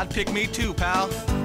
I'd pick me too, pal.